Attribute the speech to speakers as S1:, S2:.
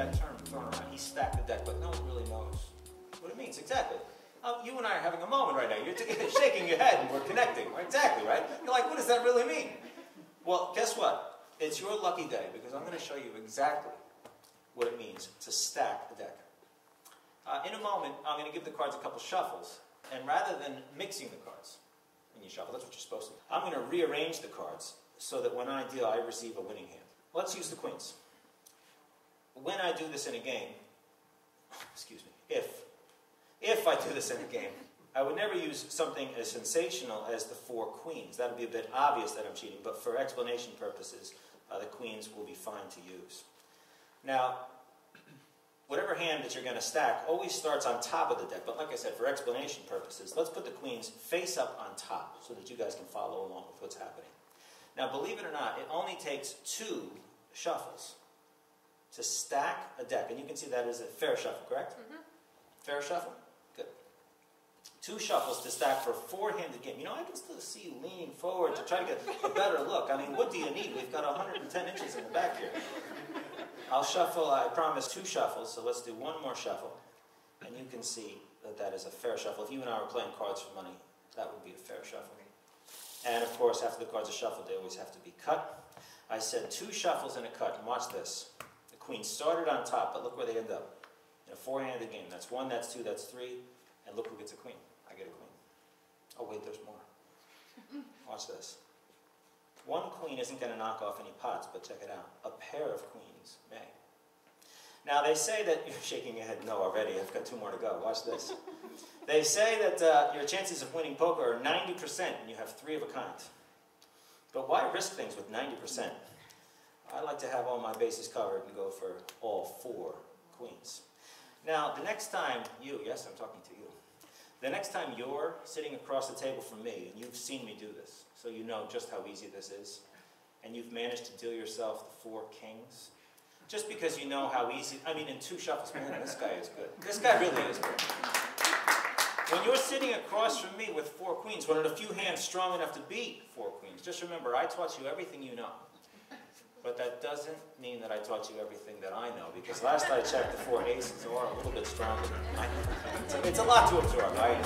S1: that term thrown around. He stacked the deck, but no one really knows what it means exactly. Um, you and I are having a moment right now. You're shaking your head and we're connecting. Right? Exactly, right? You're like, what does that really mean? Well, guess what? It's your lucky day because I'm going to show you exactly what it means to stack the deck. Uh, in a moment, I'm going to give the cards a couple shuffles, and rather than mixing the cards when you shuffle, that's what you're supposed to do, I'm going to rearrange the cards so that when I deal, I receive a winning hand. Let's use the queens. When I do this in a game, excuse me, if, if I do this in a game, I would never use something as sensational as the four queens. That would be a bit obvious that I'm cheating, but for explanation purposes, uh, the queens will be fine to use. Now, whatever hand that you're going to stack always starts on top of the deck. But like I said, for explanation purposes, let's put the queens face up on top so that you guys can follow along with what's happening. Now, believe it or not, it only takes two shuffles to stack a deck. And you can see that is a fair shuffle, correct? Mm -hmm. Fair shuffle? Good. Two shuffles to stack for a four-handed game. You know, I can still see you leaning forward to try to get a better look. I mean, what do you need? We've got 110 inches in the back here. I'll shuffle, I promise two shuffles, so let's do one more shuffle. And you can see that that is a fair shuffle. If you and I were playing cards for money, that would be a fair shuffle. And of course, after the cards are shuffled, they always have to be cut. I said two shuffles and a cut, and watch this queen started on top, but look where they end up. In a four-handed game. That's one, that's two, that's three, and look who gets a queen. I get a queen. Oh wait, there's more. Watch this. One queen isn't going to knock off any pots, but check it out. A pair of queens may. Now they say that, you're shaking your head no already, I've got two more to go. Watch this. they say that uh, your chances of winning poker are 90% when you have three of a kind. But why risk things with 90%? I like to have all my bases covered and go for all four queens. Now, the next time you, yes, I'm talking to you, the next time you're sitting across the table from me, and you've seen me do this, so you know just how easy this is, and you've managed to deal yourself the four kings, just because you know how easy, I mean, in two shuffles, man, this guy is good. This guy really is good. When you're sitting across from me with four queens, one of the few hands strong enough to beat four queens, just remember, I taught you everything you know. But that doesn't mean that I taught you everything that I know, because last I checked, the four aces are a little bit stronger than It's a, it's a lot to absorb, I,